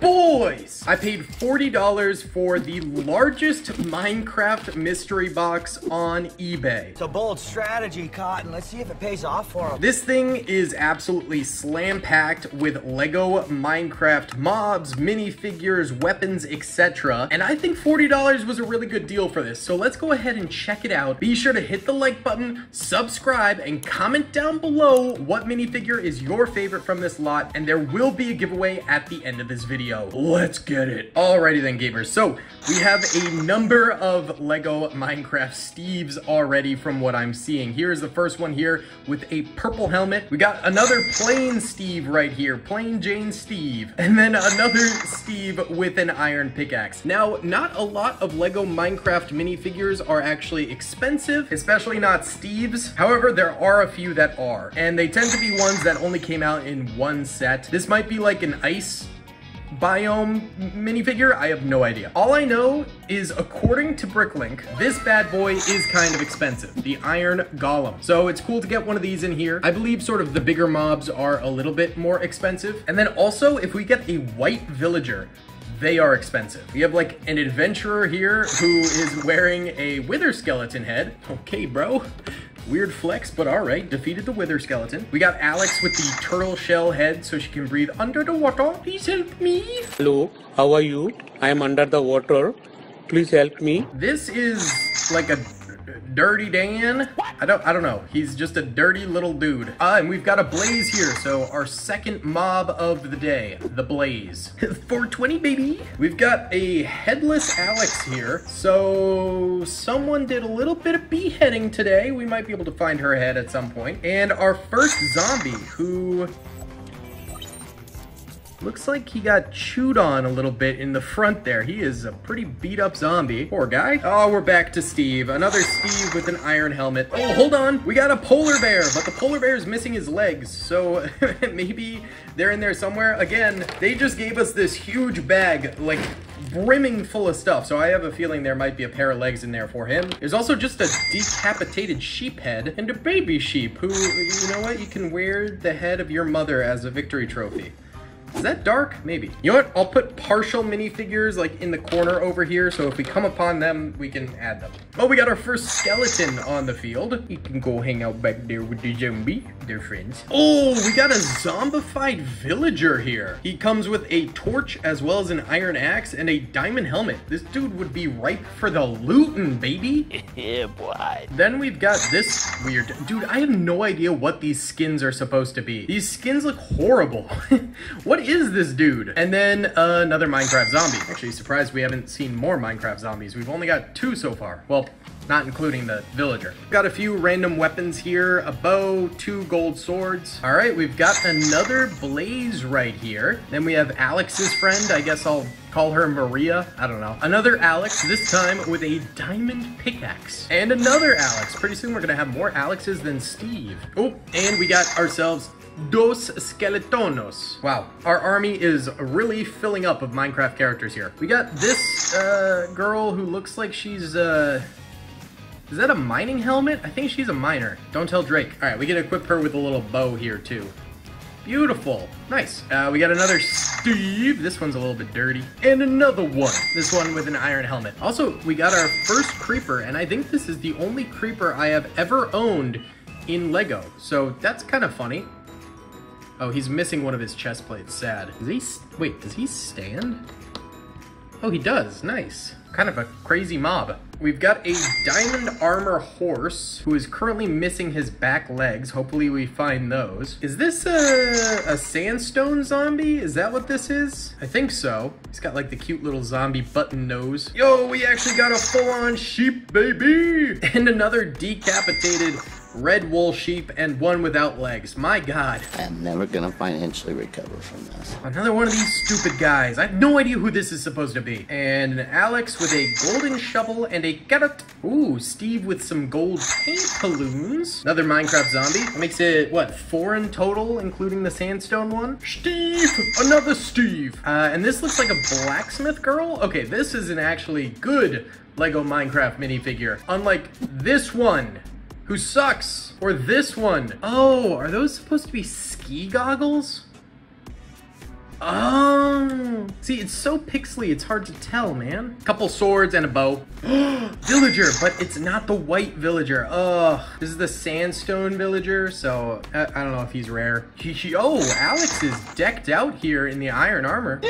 boys! I paid $40 for the largest Minecraft mystery box on eBay. It's a bold strategy, Cotton. Let's see if it pays off for him. This thing is absolutely slam-packed with Lego Minecraft mobs, minifigures, weapons, etc. And I think $40 was a really good deal for this. So let's go ahead and check it out. Be sure to hit the like button, subscribe, and comment down below what minifigure is your favorite from this lot. And there will be a giveaway at the end of this video. Let's get it. Alrighty then, gamers. So we have a number of Lego Minecraft Steves already from what I'm seeing. Here's the first one here with a purple helmet. We got another plain Steve right here, plain Jane Steve. And then another Steve with an iron pickaxe. Now, not a lot of Lego Minecraft minifigures are actually expensive, especially not Steve's. However, there are a few that are, and they tend to be ones that only came out in one set. This might be like an ice biome minifigure? I have no idea. All I know is according to Bricklink, this bad boy is kind of expensive, the Iron Golem. So it's cool to get one of these in here. I believe sort of the bigger mobs are a little bit more expensive. And then also if we get a white villager, they are expensive. We have like an adventurer here who is wearing a wither skeleton head. Okay, bro. Weird flex, but all right. Defeated the wither skeleton. We got Alex with the turtle shell head so she can breathe under the water. Please help me. Hello, how are you? I am under the water. Please help me. This is like a Dirty Dan? I don't I don't know. He's just a dirty little dude. Ah, and we've got a Blaze here. So our second mob of the day, the Blaze. 420, baby. We've got a headless Alex here. So someone did a little bit of beheading today. We might be able to find her head at some point. And our first zombie who Looks like he got chewed on a little bit in the front there. He is a pretty beat up zombie. Poor guy. Oh, we're back to Steve. Another Steve with an iron helmet. Oh, hold on. We got a polar bear, but the polar bear is missing his legs. So maybe they're in there somewhere. Again, they just gave us this huge bag, like brimming full of stuff. So I have a feeling there might be a pair of legs in there for him. There's also just a decapitated sheep head and a baby sheep who, you know what? You can wear the head of your mother as a victory trophy. Is that dark? Maybe. You know what? I'll put partial minifigures like in the corner over here, so if we come upon them, we can add them. Oh, we got our first skeleton on the field. You can go hang out back there with the zombie. They're friends. Oh, we got a zombified villager here. He comes with a torch as well as an iron axe and a diamond helmet. This dude would be ripe for the looting, baby. yeah, boy. Then we've got this weird... Dude, I have no idea what these skins are supposed to be. These skins look horrible. what what is this dude? And then uh, another Minecraft zombie. Actually, surprised we haven't seen more Minecraft zombies. We've only got two so far. Well, not including the villager. Got a few random weapons here, a bow, two gold swords. All right, we've got another blaze right here. Then we have Alex's friend. I guess I'll call her Maria. I don't know. Another Alex, this time with a diamond pickaxe. And another Alex. Pretty soon we're gonna have more Alexes than Steve. Oh, and we got ourselves Dos Skeletonos. Wow, our army is really filling up of Minecraft characters here. We got this uh, girl who looks like she's, uh, is that a mining helmet? I think she's a miner. Don't tell Drake. All right, we can equip her with a little bow here too. Beautiful. Nice. Uh, we got another Steve. This one's a little bit dirty. And another one. This one with an iron helmet. Also, we got our first creeper, and I think this is the only creeper I have ever owned in Lego. So that's kind of funny. Oh, he's missing one of his chest plates. Sad. Does he... Wait, does he stand? Oh, he does. Nice. Kind of a crazy mob. We've got a diamond armor horse who is currently missing his back legs. Hopefully we find those. Is this a, a sandstone zombie? Is that what this is? I think so. He's got like the cute little zombie button nose. Yo, we actually got a full-on sheep, baby! And another decapitated red wool sheep, and one without legs. My god. I am never gonna financially recover from this. Another one of these stupid guys. I have no idea who this is supposed to be. And Alex with a golden shovel and a carrot. Ooh, Steve with some gold paint balloons. Another Minecraft zombie. That makes it, what, four in total, including the sandstone one? Steve! Another Steve! Uh, and this looks like a blacksmith girl? Okay, this is an actually good Lego Minecraft minifigure. Unlike this one, who sucks. Or this one. Oh, are those supposed to be ski goggles? Oh, See, it's so pixely, it's hard to tell, man. Couple swords and a bow. villager, but it's not the white villager. Ugh. This is the sandstone villager, so I, I don't know if he's rare. oh, Alex is decked out here in the iron armor.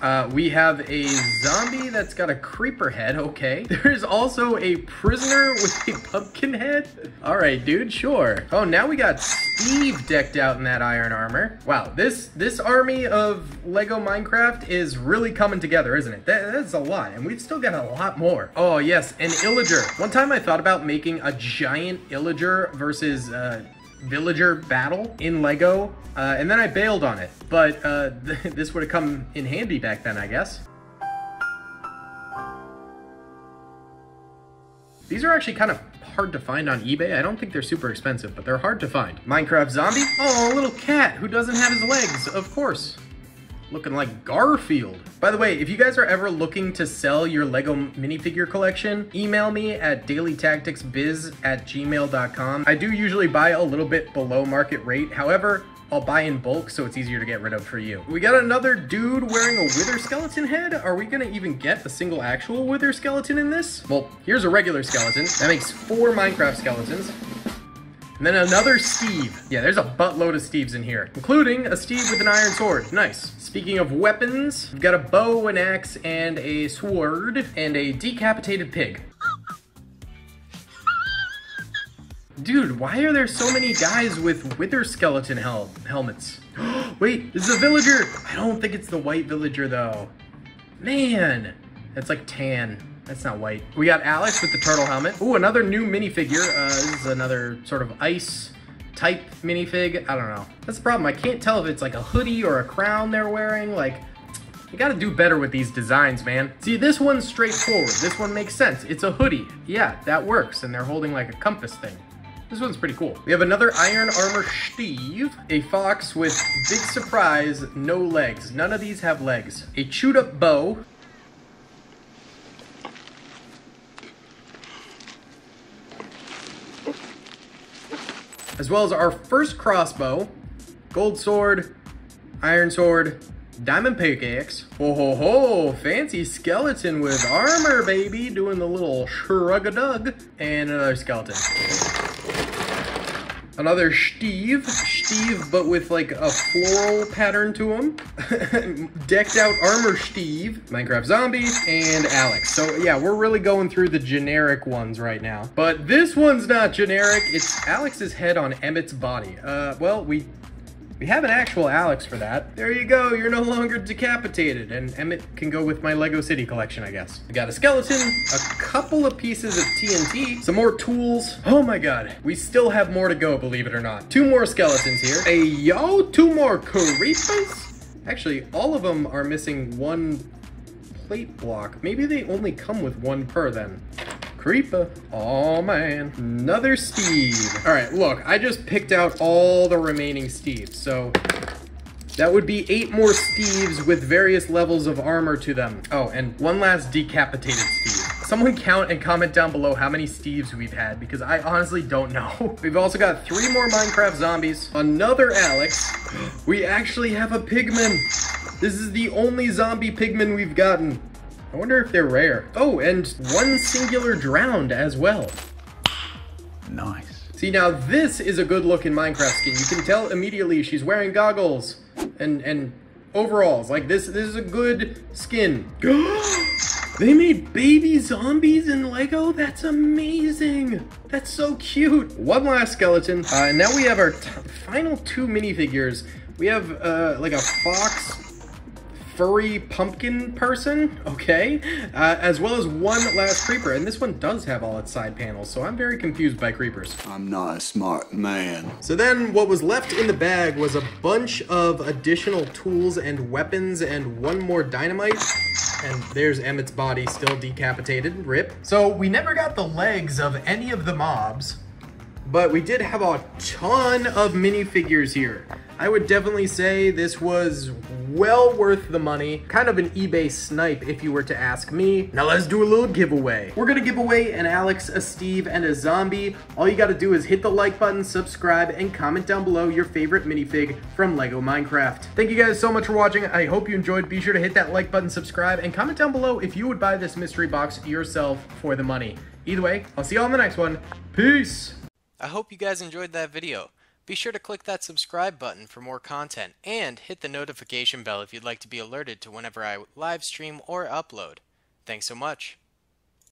Uh, we have a zombie that's got a creeper head, okay. There's also a prisoner with a pumpkin head. All right, dude, sure. Oh, now we got Steve decked out in that iron armor. Wow, this this army of Lego Minecraft is really coming together, isn't it? That, that's a lot, and we've still got a lot more. Oh, yes, an Illager. One time I thought about making a giant Illager versus uh, villager battle in Lego, uh, and then I bailed on it. But uh, th this would have come in handy back then, I guess. These are actually kind of hard to find on eBay. I don't think they're super expensive, but they're hard to find. Minecraft zombie? Oh, a little cat who doesn't have his legs, of course looking like Garfield. By the way, if you guys are ever looking to sell your Lego minifigure collection, email me at daleytacticsbiz at gmail.com. I do usually buy a little bit below market rate. However, I'll buy in bulk so it's easier to get rid of for you. We got another dude wearing a wither skeleton head. Are we gonna even get a single actual wither skeleton in this? Well, here's a regular skeleton. That makes four Minecraft skeletons. And then another Steve. Yeah, there's a buttload of Steves in here, including a Steve with an iron sword. Nice. Speaking of weapons, we've got a bow, an axe, and a sword, and a decapitated pig. Dude, why are there so many guys with wither skeleton hel helmets? Wait, this is a villager! I don't think it's the white villager though. Man, that's like tan. That's not white. We got Alex with the turtle helmet. Ooh, another new minifigure. Uh, this is another sort of ice type minifig. I don't know. That's the problem. I can't tell if it's like a hoodie or a crown they're wearing. Like, you gotta do better with these designs, man. See, this one's straightforward. This one makes sense. It's a hoodie. Yeah, that works. And they're holding like a compass thing. This one's pretty cool. We have another Iron Armor Steve, a fox with big surprise, no legs. None of these have legs. A chewed up bow, as well as our first crossbow, gold sword, iron sword, diamond pickaxe. Ho ho ho, fancy skeleton with armor, baby, doing the little shrug-a-dug, and another skeleton. Another Steve, Steve, but with like a floral pattern to him. Decked out armor Steve, Minecraft Zombie, and Alex. So yeah, we're really going through the generic ones right now. But this one's not generic. It's Alex's head on Emmett's body. Uh, well, we we have an actual Alex for that. There you go, you're no longer decapitated, and Emmett can go with my Lego City collection, I guess. We got a skeleton, a couple of pieces of TNT, some more tools. Oh my god, we still have more to go, believe it or not. Two more skeletons here. Hey, yo, two more creepers? Actually, all of them are missing one plate block. Maybe they only come with one per then. Creeper. Oh man. Another Steve. All right, look, I just picked out all the remaining Steves. So that would be eight more Steves with various levels of armor to them. Oh, and one last decapitated Steve. Someone count and comment down below how many Steves we've had because I honestly don't know. We've also got three more Minecraft zombies, another Alex. We actually have a pigman. This is the only zombie pigman we've gotten. I wonder if they're rare. Oh, and one singular drowned as well. Nice. See, now this is a good looking Minecraft skin. You can tell immediately she's wearing goggles and and overalls. Like this, this is a good skin. they made baby zombies in Lego? That's amazing. That's so cute. One last skeleton. Uh, and now we have our final two minifigures. We have uh, like a fox furry pumpkin person, okay? Uh, as well as one last creeper, and this one does have all its side panels, so I'm very confused by creepers. I'm not a smart man. So then what was left in the bag was a bunch of additional tools and weapons and one more dynamite, and there's Emmett's body still decapitated, rip. So we never got the legs of any of the mobs, but we did have a ton of minifigures here. I would definitely say this was well worth the money. Kind of an eBay snipe if you were to ask me. Now let's do a little giveaway. We're gonna give away an Alex, a Steve, and a zombie. All you gotta do is hit the like button, subscribe, and comment down below your favorite minifig from LEGO Minecraft. Thank you guys so much for watching. I hope you enjoyed. Be sure to hit that like button, subscribe, and comment down below if you would buy this mystery box yourself for the money. Either way, I'll see you all in the next one. Peace! I hope you guys enjoyed that video. Be sure to click that subscribe button for more content and hit the notification bell if you'd like to be alerted to whenever I live stream or upload. Thanks so much.